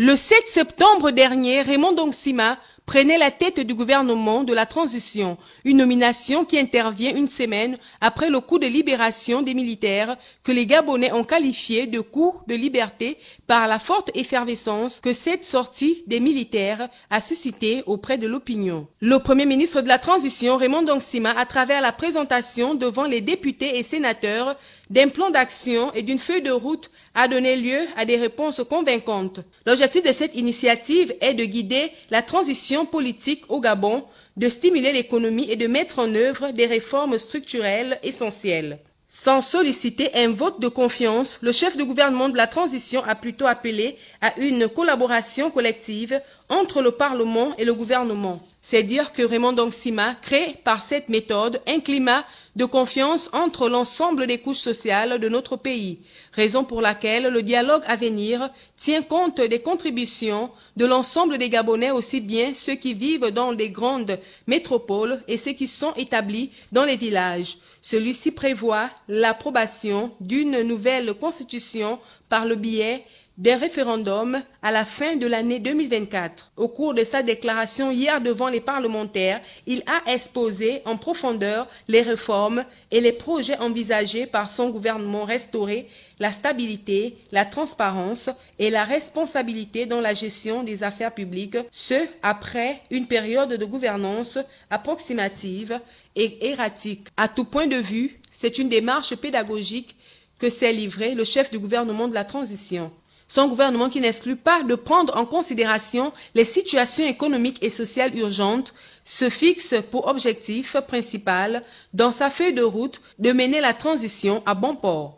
Le 7 septembre dernier, Raymond Dongsima prenait la tête du gouvernement de la transition, une nomination qui intervient une semaine après le coup de libération des militaires que les Gabonais ont qualifié de coup de liberté par la forte effervescence que cette sortie des militaires a suscité auprès de l'opinion. Le premier ministre de la transition, Raymond Dongsima, à travers la présentation devant les députés et sénateurs d'un plan d'action et d'une feuille de route a donné lieu à des réponses convaincantes. L'objectif de cette initiative est de guider la transition politique au Gabon, de stimuler l'économie et de mettre en œuvre des réformes structurelles essentielles. Sans solliciter un vote de confiance, le chef de gouvernement de la transition a plutôt appelé à une collaboration collective entre le Parlement et le gouvernement. C'est dire que Raymond Dongsima crée par cette méthode un climat de confiance entre l'ensemble des couches sociales de notre pays, raison pour laquelle le dialogue à venir tient compte des contributions de l'ensemble des Gabonais, aussi bien ceux qui vivent dans les grandes métropoles et ceux qui sont établis dans les villages. Celui-ci prévoit l'approbation d'une nouvelle constitution par le biais d'un référendum à la fin de l'année 2024. Au cours de sa déclaration hier devant les parlementaires, il a exposé en profondeur les réformes et les projets envisagés par son gouvernement restaurer la stabilité, la transparence et la responsabilité dans la gestion des affaires publiques, ce après une période de gouvernance approximative et erratique. À tout point de vue, c'est une démarche pédagogique que s'est livré le chef du gouvernement de la transition. Son gouvernement qui n'exclut pas de prendre en considération les situations économiques et sociales urgentes se fixe pour objectif principal dans sa feuille de route de mener la transition à bon port.